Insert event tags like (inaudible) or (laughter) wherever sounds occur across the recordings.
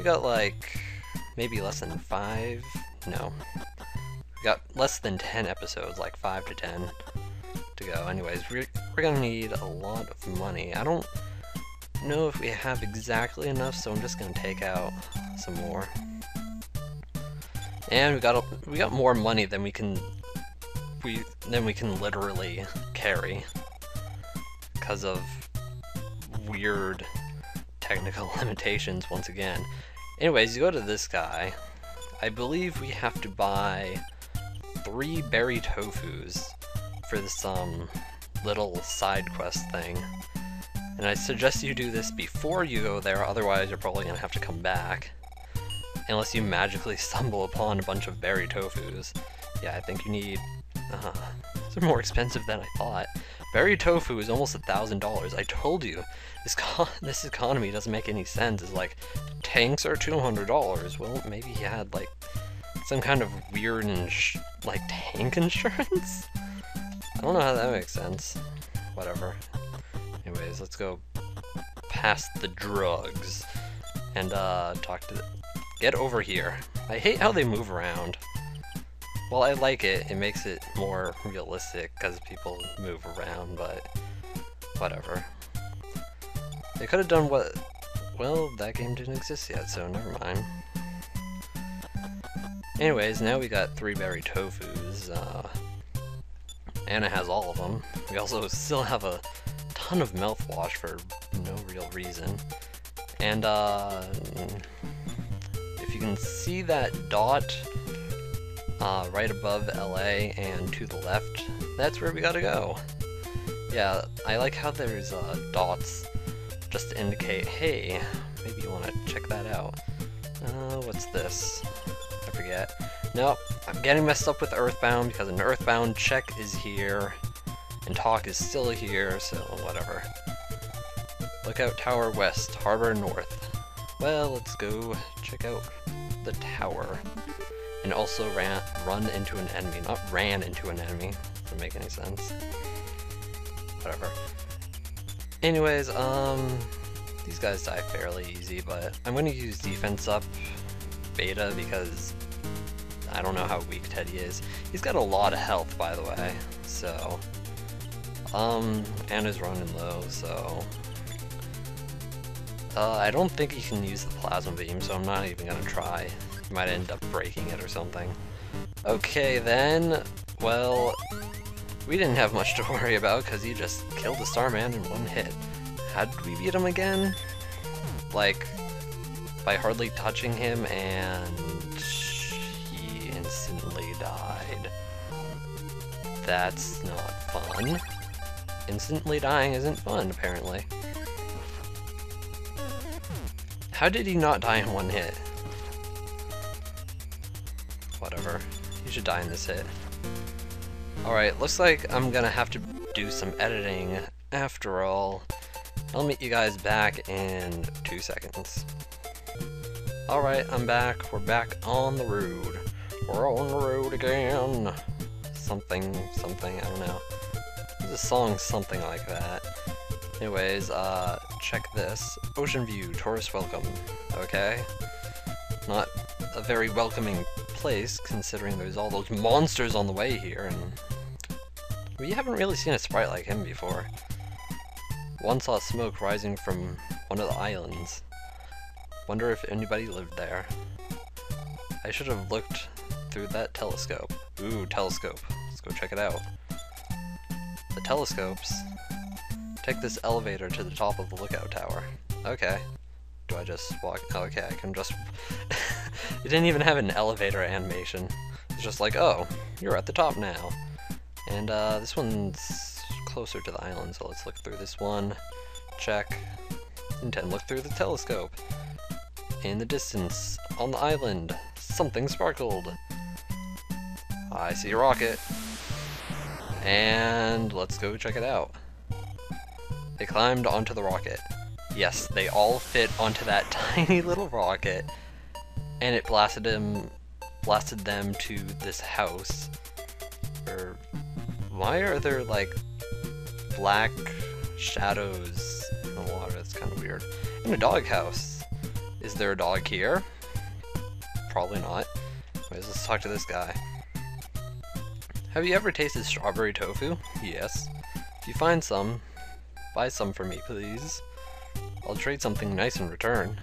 We got like maybe less than five. No, we got less than ten episodes, like five to ten to go. Anyways, we're we're gonna need a lot of money. I don't know if we have exactly enough, so I'm just gonna take out some more. And we got a, we got more money than we can we than we can literally carry because of weird technical (laughs) limitations once again. Anyways, you go to this guy. I believe we have to buy three berry tofus for this um little side quest thing. And I suggest you do this before you go there, otherwise you're probably gonna have to come back. Unless you magically (laughs) stumble upon a bunch of berry tofus. Yeah, I think you need... Uh, they're more expensive than I thought. Berry tofu is almost a thousand dollars. I told you, this (laughs) this economy doesn't make any sense. It's like, tanks are $200. Well, maybe he had like some kind of weird like tank (laughs) insurance? I don't know how that makes sense. Whatever. Anyways, let's go past the drugs and uh, talk to. Get over here. I hate how they move around. Well, I like it. It makes it more realistic because people move around, but whatever. They could have done what... Well, that game didn't exist yet, so never mind. Anyways, now we got three berry tofus. Uh, Anna has all of them. We also still have a ton of mouthwash for no real reason. And, uh, if you can see that dot uh, right above LA and to the left, that's where we gotta go. Yeah, I like how there's uh, dots just to indicate, hey, maybe you want to check that out. Uh, what's this? I forget. Nope, I'm getting messed up with Earthbound because an Earthbound check is here, and talk is still here, so whatever. Lookout Tower West, Harbor North. Well, let's go check out the tower. And also ran, run into an enemy, not ran into an enemy. Doesn't make any sense. Whatever. Anyways, um, these guys die fairly easy, but I'm to use defense up beta because I don't know how weak Teddy is. He's got a lot of health, by the way, so... Um, Anna's running low, so... Uh, I don't think he can use the plasma beam, so I'm not even gonna try. Might end up breaking it or something. Okay then, well, we didn't have much to (laughs) worry about because he just killed the Starman in one hit. How did we beat him again? Like, by hardly touching him and he instantly died. That's not fun. Instantly dying isn't fun, apparently. How did he not die in one hit? He should die in this hit. Alright, looks like I'm gonna have to do some editing after all. I'll meet you guys back in two seconds. Alright, I'm back. We're back on the road. We're on the road again. Something, something, I don't know. There's a song something like that. Anyways, uh, check this. Ocean view, tourist welcome. Okay? Not a very welcoming place, considering there's all those monsters on the way here, and we haven't really seen a sprite like him before. One saw smoke rising from one of the islands. Wonder if anybody lived there. I should have looked through that telescope. Ooh, telescope. Let's go check it out. The telescopes Take this elevator to the top of the lookout tower. Okay. Do I just walk? Okay, I can just... it didn't even have an elevator animation. It's just like, oh, you're at the top now. And uh, this one's closer to the island, so let's look through this one. Check. And then look through the telescope. In the distance, on the island, something sparkled. I see a rocket. And let's go check it out. They climbed onto the rocket. Yes, they all fit onto that (laughs) tiny little rocket, and it blasted them, blasted them to this house. Or why are there like black shadows in the water? That's kind of weird. In a doghouse. Is there a dog here? Probably not. Anyways, let's talk to this guy. Have you ever tasted strawberry tofu? Yes. If you find some, buy some for me, please. I'll trade something nice in return.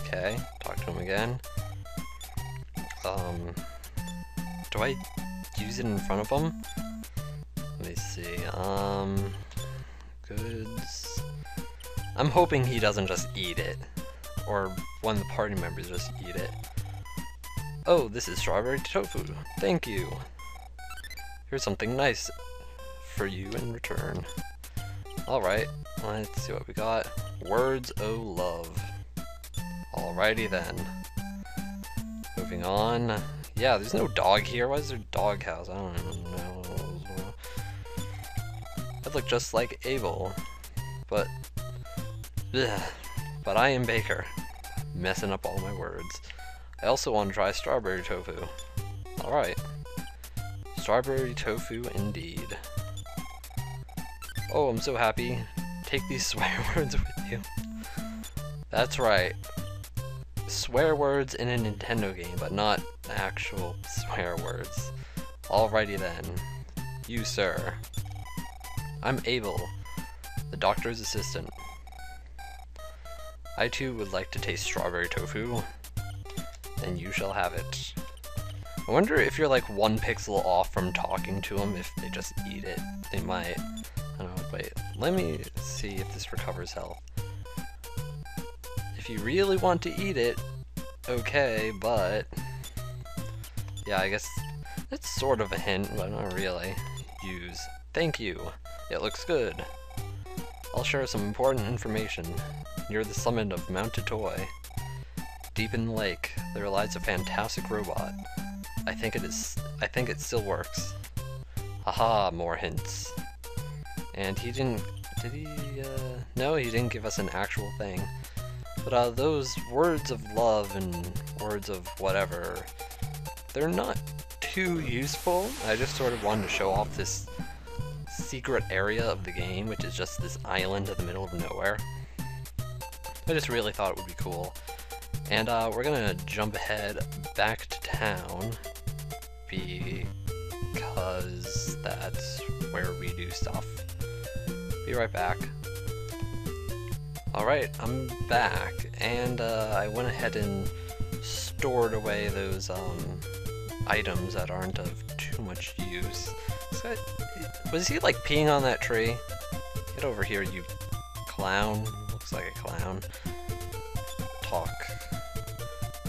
Okay, talk to him again. Um, do I use it in front of them? Let me see, um, goods. I'm hoping he doesn't just eat it, or one of the party members just eat it. Oh, this is strawberry tofu. Thank you. Here's something nice for you in return. Alright, let's see what we got. Words o' love. Alrighty then. Moving on. Yeah, there's no dog here. Why is there a dog house? I don't know. I'd look just like Abel. But... Ugh. But I am Baker. Messing up all my words. I also want to try strawberry tofu. Alright. Strawberry tofu indeed. Oh, I'm so happy. Take these (laughs) swear words with you. That's right. Swear words in a Nintendo game, but not actual swear words. Alrighty then. You, sir. I'm Abel, the doctor's assistant. I too would like to taste strawberry tofu. Then you shall have it. I wonder if you're like one pixel off from talking to them, if they just eat it. They might. I don't know, wait, let me see if this recovers health. If you really want to eat it, okay, but... Yeah, I guess it's sort of a hint, but not really. Use. Thank you. It looks good. I'll share some important information. Near the summit of Mount Itoi, deep in the lake, there lies a fantastic robot. I think it is. I think it still works. Haha, more hints. And he didn't. Did he? Uh, no, he didn't give us an actual thing. But uh, those words of love and words of whatever, they're not too useful. I just sort of wanted to show off this secret area of the game, which is just this island in the middle of nowhere. I just really thought it would be cool. And uh, we're gonna jump ahead back to town because that's where we do stuff. Be right back. Alright, I'm back, and uh, I went ahead and stored away those um, items that aren't of too much use. Was he like peeing on that tree? Get over here, you clown. Looks like a clown. Talk.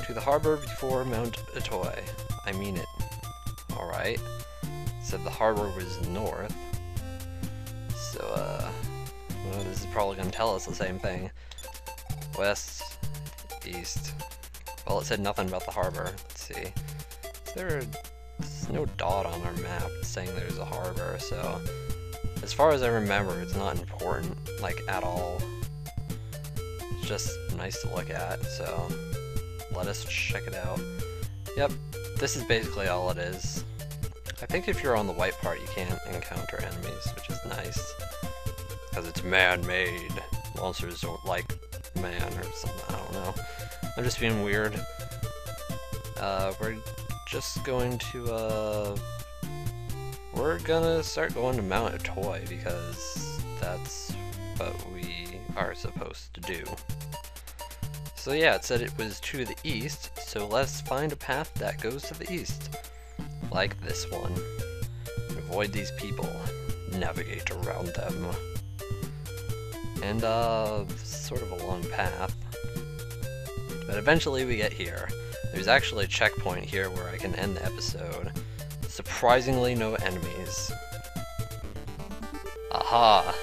To the harbor before Mount Itoi. I mean it. Alright. Said the harbor was north. So, uh, well, this is probably going to tell us the same thing. West, east. Well, it said nothing about the harbor. Let's see. Is there a, there's no dot on our map saying there's a harbor, so as far as I remember, it's not important, like, at all. It's just nice to look at, so let us check it out. Yep, this is basically all it is. I think if you're on the white part, you can't encounter enemies, which is nice. Because it's man-made. Monsters don't like man or something, I don't know. I'm just being weird. Uh, we're just going to, uh... We're gonna start going to Mount Itoi, because that's what we are supposed to do. So yeah, it said it was to the east, so let's find a path that goes to the east. Like this one. Avoid these people. Navigate around them. And, uh, sort of a long path. But eventually we get here. There's actually a checkpoint here where I can end the episode. Surprisingly no enemies. Aha!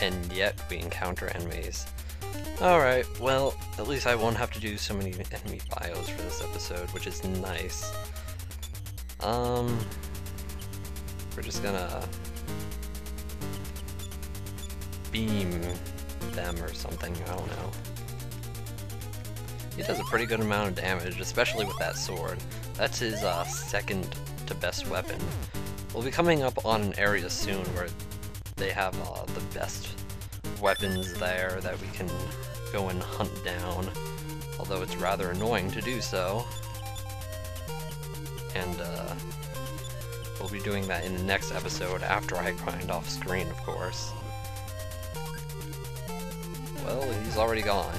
And yet we encounter enemies. Alright, well, at least I won't have to do so many enemy bios for this episode, which is nice. Um, we're just gonna beam them or something, I don't know. He does a pretty good amount of damage, especially with that sword. That's his uh, second to best weapon. We'll be coming up on an area soon where they have uh, the best weapons there that we can go and hunt down, although it's rather annoying to do so. And uh, we'll be doing that in the next episode after I grind off screen, of course. Well, he's already gone.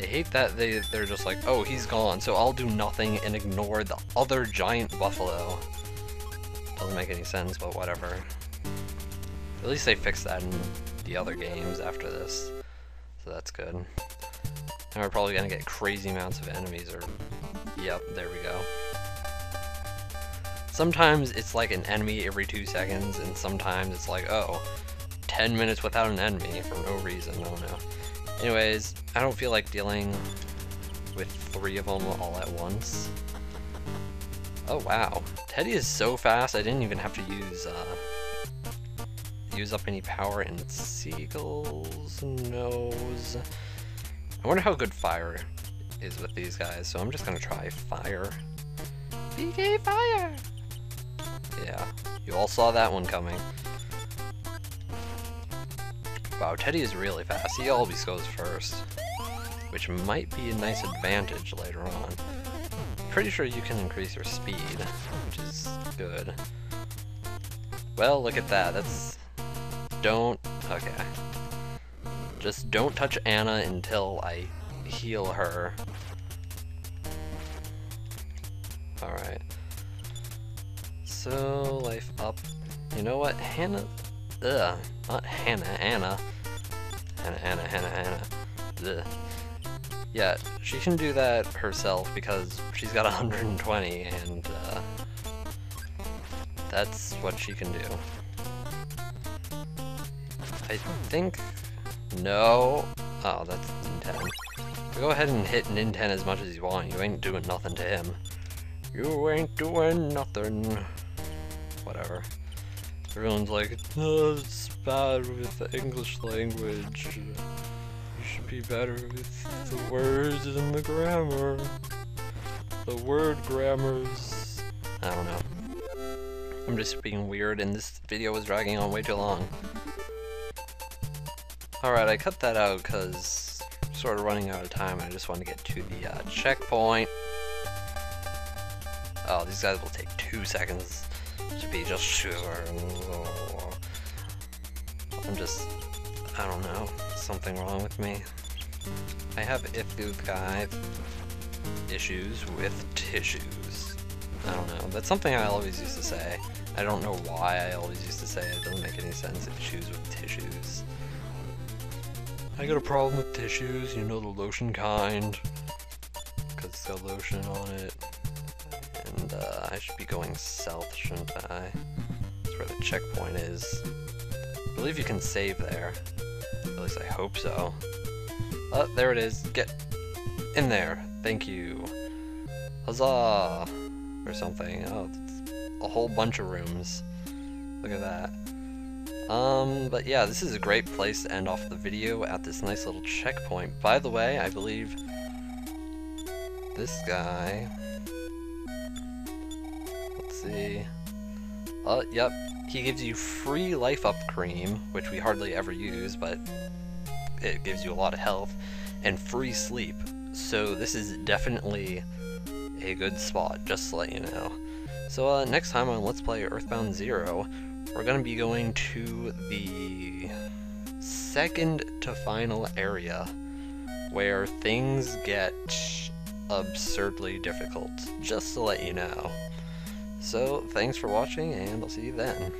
I hate that they, they're just like, oh, he's gone, so I'll do nothing and ignore the other giant buffalo. Doesn't make any sense, but whatever. At least they fixed that in the other games after this, so that's good. And we're probably gonna get crazy amounts of enemies, or... Yep, there we go. Sometimes it's like an enemy every two seconds, and sometimes it's like, oh, 10 minutes without an enemy for no reason, I don't know. Anyways, I don't feel like dealing with three of them all at once. Oh wow, Teddy is so fast I didn't even have to use uh, use up any power in Seagull's nose. I wonder how good fire is with these guys, so I'm just gonna try fire. PK fire! Yeah, you all saw that one coming. Wow, Teddy is really fast. He always goes first, which might be a nice advantage later on. Pretty sure you can increase your speed, which is good. Well, look at that. That's... Don't... Okay. Just don't touch Anna until I heal her. Alright. So, life up. You know what? Hannah... Ugh. Not Hannah, Anna. Hannah, Hannah, Hannah. Ugh. Yeah, she can do that herself because she's got (laughs) 120 and uh, that's what she can do. I think... No. Oh, that's Ninten. Go ahead and hit Ninten as much as you want. You ain't doing nothing to him. You ain't doing nothing. Whatever. Everyone's like, oh, it's bad with the English language. You should be better with the words and the grammar. The word grammars. I don't know. I'm just being weird and this video was dragging on way too long. Alright, I cut that out because sort of running out of time I just want to get to the uh, checkpoint. Oh, these guys will take two seconds to be just sure. I'm just, I don't know, something wrong with me. I have guy issues with tissues. I don't know, that's something I always used to say. I don't know why I always used to say it, it doesn't make any sense, issues with tissues. I got a problem with tissues, you know the lotion kind. Cause it's got lotion on it. Uh, I should be going south, shouldn't I? That's where the checkpoint is. I believe you can save there. At least I hope so. Oh, there it is. Get in there. Thank you. Huzzah! Or something. Oh, a whole bunch of rooms. Look at that. Um, but yeah, this is a great place to end off the video at this nice little checkpoint. By the way, I believe this guy... See... Oh, yep, he gives you free life up cream, which we hardly ever use, but it gives you a lot of health, and free sleep. So this is definitely a good spot, just to let you know. So uh, next time on Let's Play Earthbound Zero, we're going to be going to the second to final area, where things get absurdly difficult, just to let you know. So, thanks for watching, and I'll see you then.